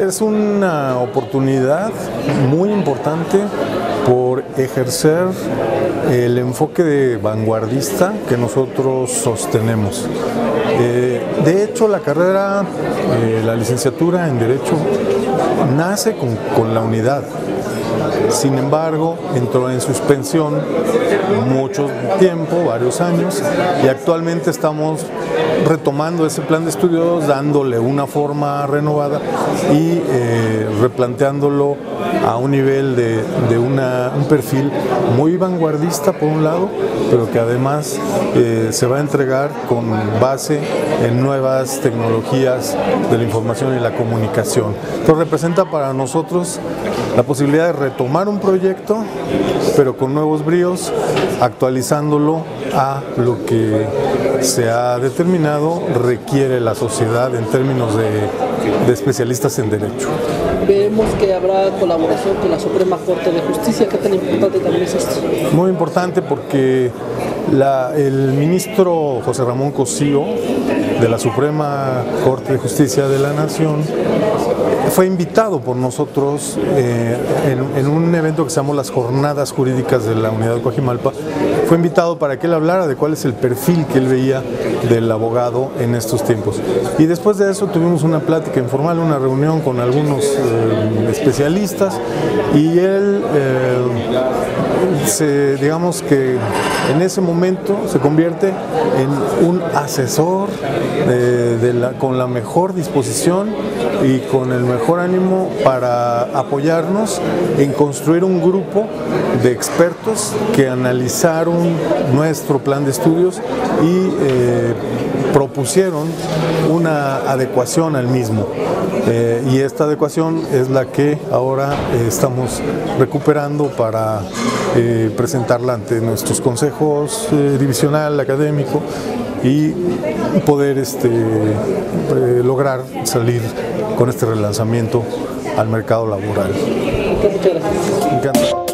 es una oportunidad muy importante por ejercer el enfoque de vanguardista que nosotros sostenemos. Eh, de hecho, la carrera, eh, la licenciatura en Derecho, nace con, con la unidad. Sin embargo, entró en suspensión mucho tiempo, varios años, y actualmente estamos retomando ese plan de estudios, dándole una forma renovada y eh, replanteándolo a un nivel de, de una, un perfil muy vanguardista por un lado, pero que además eh, se va a entregar con base en nuevas tecnologías de la información y la comunicación. Entonces representa para nosotros la posibilidad de retomar un proyecto, pero con nuevos bríos, actualizándolo a lo que se ha determinado requiere la sociedad en términos de, de especialistas en derecho. Vemos que habrá colaboración con la Suprema Corte de Justicia. ¿Qué tan importante también es esto? Muy importante porque la, el ministro José Ramón Cosío de la Suprema Corte de Justicia de la Nación fue invitado por nosotros eh, en, un evento que se llamó las Jornadas Jurídicas de la Unidad de Coajimalpa. Fue invitado para que él hablara de cuál es el perfil que él veía del abogado en estos tiempos. Y después de eso tuvimos una plática informal, una reunión con algunos eh, especialistas y él, eh, digamos que en ese momento se convierte en un asesor la, con la mejor disposición y con el mejor ánimo para apoyarnos en construir un grupo de expertos que analizaron nuestro plan de estudios y eh, propusieron una adecuación al mismo. Eh, y esta adecuación es la que ahora eh, estamos recuperando para eh, presentarla ante nuestros consejos divisional, académico y poder este, lograr salir con este relanzamiento al mercado laboral. Muchas gracias.